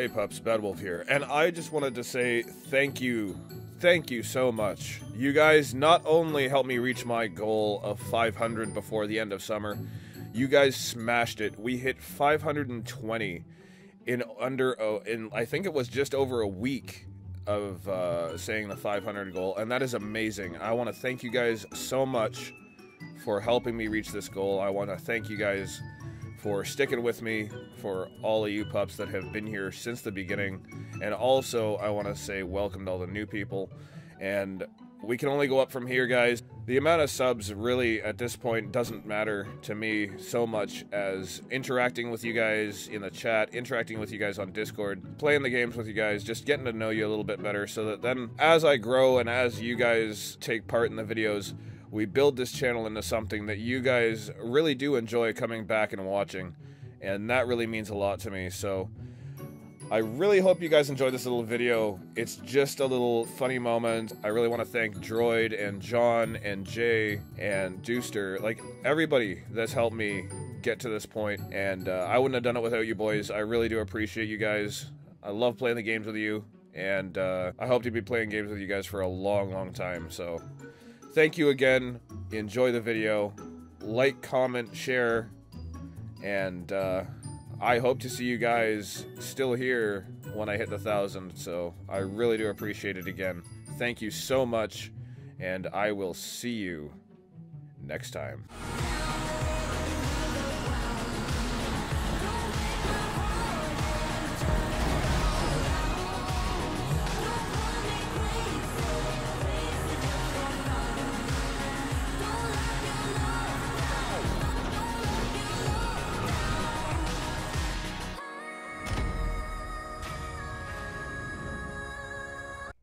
Hey pups, Badwolf here, and I just wanted to say thank you, thank you so much. You guys not only helped me reach my goal of 500 before the end of summer, you guys smashed it. We hit 520 in under, oh, in I think it was just over a week of uh, saying the 500 goal, and that is amazing. I want to thank you guys so much for helping me reach this goal. I want to thank you guys for sticking with me, for all of you pups that have been here since the beginning. And also, I want to say welcome to all the new people. And we can only go up from here, guys. The amount of subs really, at this point, doesn't matter to me so much as interacting with you guys in the chat, interacting with you guys on Discord, playing the games with you guys, just getting to know you a little bit better so that then as I grow and as you guys take part in the videos, we build this channel into something that you guys really do enjoy coming back and watching. And that really means a lot to me. So I really hope you guys enjoyed this little video. It's just a little funny moment. I really want to thank Droid and John and Jay and Duztr, like everybody that's helped me get to this point. And uh, I wouldn't have done it without you boys. I really do appreciate you guys. I love playing the games with you. And uh, I hope to be playing games with you guys for a long, long time. So thank you again. Enjoy the video. Like, comment, share, and uh, I hope to see you guys still here when I hit the thousand. So I really do appreciate it again. Thank you so much, and I will see you next time.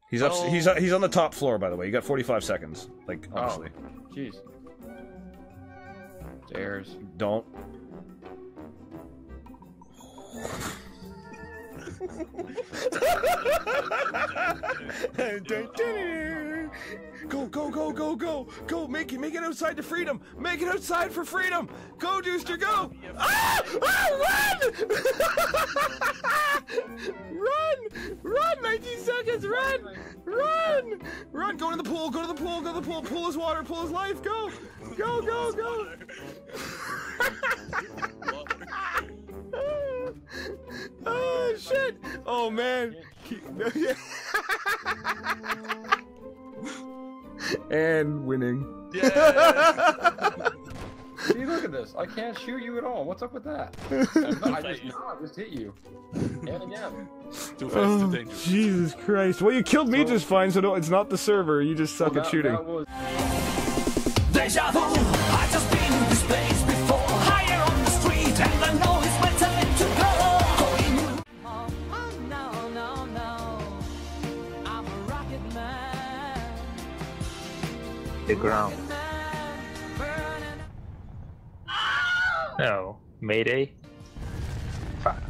He's up. Oh. He's he's on the top floor, by the way. You got 45 seconds. Like honestly, Oh, jeez. Stairs. don't. go go go go go go! Make it make it outside to freedom! Make it outside for freedom! Go, Duztr, go! Ah! Ah! Run! run! Run! 19 seconds! Run! Run! Run! Go to the pool! Go to the pool! Go to the pool! Pull his water! Pull his life! Go! Go! Go! Go! oh shit! Oh man! and winning. See, look at this. I can't shoot you at all. What's up with that? I just, no, I just hit you. And again. Too fast, Oh, too dangerous. Jesus Christ! Well, you killed me So- just fine, so no, it's not the server. You just suck Well, at that- shooting. Ground. Man, burning No. Mayday? Fuck.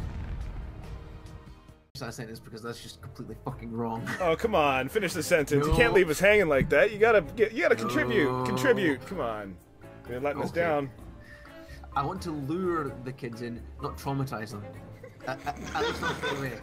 I say this because that's just completely fucking wrong. Oh come on! Finish the sentence. You can't leave us hanging like that. You gotta get. You gotta contribute. No. Contribute. Come on. You're letting us down. I want to lure the kids in, not traumatize them. Not straight away.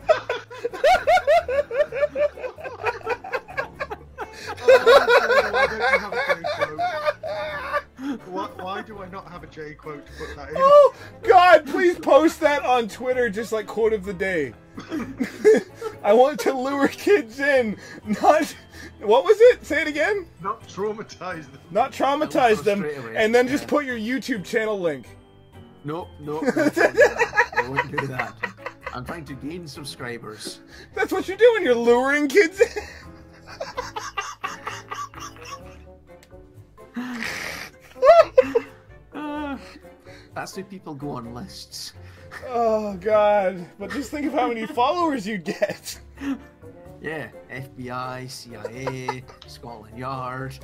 why don't you have a J quote? Why, why do I not have a J quote to put that in? Oh God! Please post that on Twitter, just like quote of the day. I want to lure kids in, not. What was it? Say it again. Not traumatize them. Not traumatize them, away, and then just put your YouTube channel link. No, no, no, I won't do that. I'm trying to gain subscribers. That's what you're doing. You're luring kids in. That's why people go on lists. Oh God! But just think of how many followers you get. Yeah, FBI, CIA, Scotland Yard.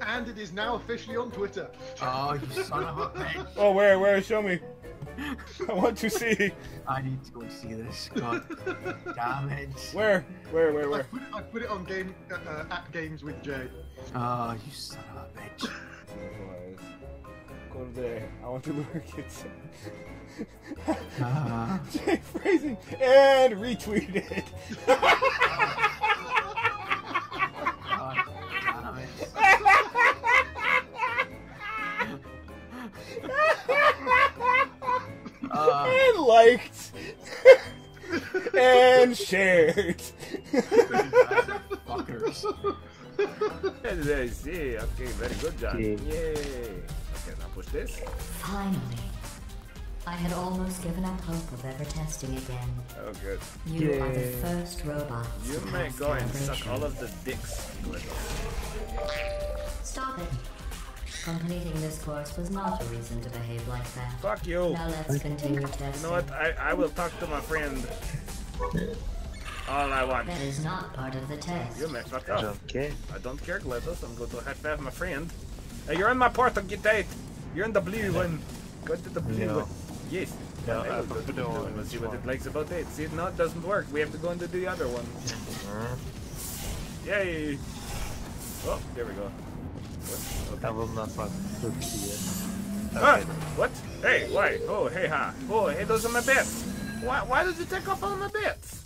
And it is now officially on Twitter. Oh, you son of a bitch. Oh, where? Where? Show me. I want to see. I need to go and see this. God damn it. Where? Where? Where? I Where? put, I put it on game uh, uh, at games with Jay. Oh, you son of a bitch. Of the day. I want to lure kids. Ah. Jay phrasing and retweeted. It. Uh, and liked and shared. fuckers. I see. Okay, very good, John. Okay. Yay. Okay, now push this. Finally. I had almost given up hope of ever testing again. Oh, good. You are the first robot You may go and suck all of the dicks, Stop it. Completing this course was not a reason to behave like that. Fuck you. Now let's continue testing. You know what? I, I will talk to my friend. All I want. That is not part of the test. You may fuck I up. don't care. I don't care, GLaDOS. I'm going to high five my friend. Hey, you're in my portal. Get out. You're in the blue one. Go to the blue No. one. Yes. No, I I will the blue one. orange Let's see what it likes about it. See, no, it doesn't work. We have to go into the other one. Yay! Oh, there we go. What? I will not fuck with you. Ah, what? Hey, why? Oh, hey, ha. Oh, hey, those are my bits. Why, why did you take off all my bits?